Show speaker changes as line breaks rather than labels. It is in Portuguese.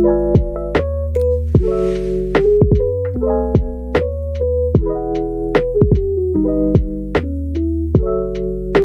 Música